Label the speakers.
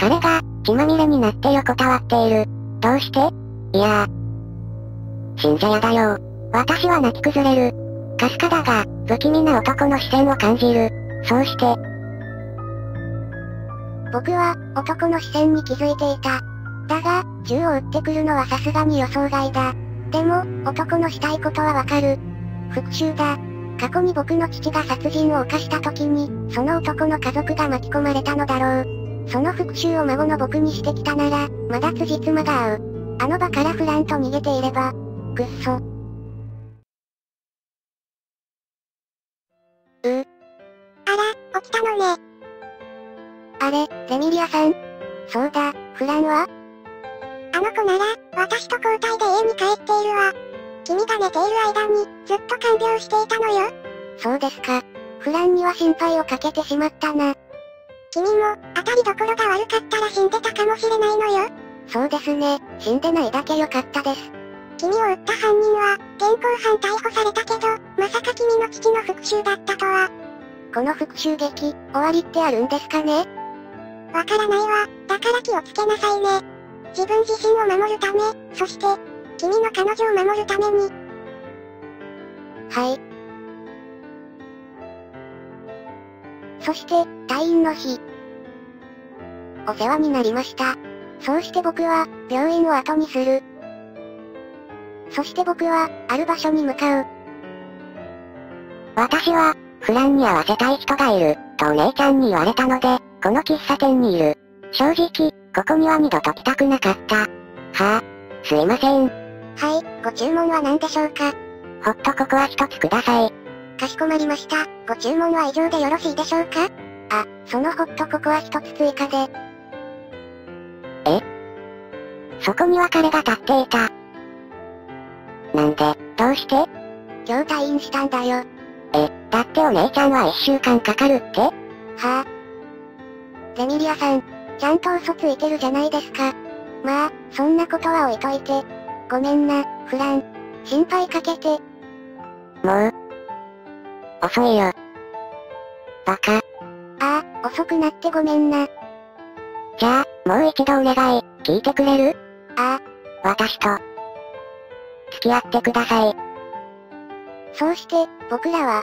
Speaker 1: 彼が、血まみれになって横たわっている。どうして？いや信者やだよ。私は泣き崩れる。かすかだが、不気味な男の視線を感じる。そうして、
Speaker 2: 僕は、男の視線に気づいていた。だが、銃を撃ってくるのはさすがに予想外だ。でも、男のしたいことはわかる。復讐だ。過去に僕の父が殺人を犯した時に、その男の家族が巻き込まれたのだろう。その復讐を孫の僕にしてきたなら、まだ辻褄が合う。あの場からフランと逃げていれば、くっそ。う。
Speaker 3: あら、起きたのね。
Speaker 2: あれ、レミリアさん？そうだ、フランは？
Speaker 3: あの子なら、私と交代で家に帰っているわ。君が寝ている間に、ずっと看病していたのよ。
Speaker 2: そうですか。フランには心配をかけてしまったな。
Speaker 3: 君も、当たりどころが悪かったら死んでたかもしれないのよ。
Speaker 2: そうですね、死んでないだけ良かったです。
Speaker 3: 君を撃った犯人は、現行犯逮捕されたけど、まさか君の父の復讐だったとは。
Speaker 2: この復讐劇、終わりってあるんですかね？
Speaker 3: わからないわ。だから気をつけなさいね。自分自身を守るため、そして、君の彼女を守るために。
Speaker 2: はい。そして、退院の日。お世話になりました。そうして僕は、病院を後にする。そして僕は、ある場所に向かう。
Speaker 1: 私は、フランに会わせたい人がいる、とお姉ちゃんに言われたので、この喫茶店にいる。正直、ここには二度と来たくなかった。はあ、すいません。
Speaker 2: はい、ご注文は何でしょうか？
Speaker 1: ホットココア一つください。
Speaker 2: かしこまりました。ご注文は以上でよろしいでしょうか？あ、そのホットココア一つ追加で。
Speaker 1: え？そこには彼が立っていた。なんで、どうして？
Speaker 2: 今日退院したんだよ。
Speaker 1: え、だってお姉ちゃんは一週間かかるって？は
Speaker 2: あ、レミリアさん、ちゃんと嘘ついてるじゃないですか。まあ、そんなことは置いといて。ごめんな、フラン。心配かけて。も
Speaker 1: う、遅いよ。バカ。あ
Speaker 2: あ、遅くなってごめんな。
Speaker 1: じゃあ、もう一度お願い、聞いてくれる？
Speaker 2: あ
Speaker 1: あ、私と、付き合ってください。
Speaker 2: そうして、僕らは、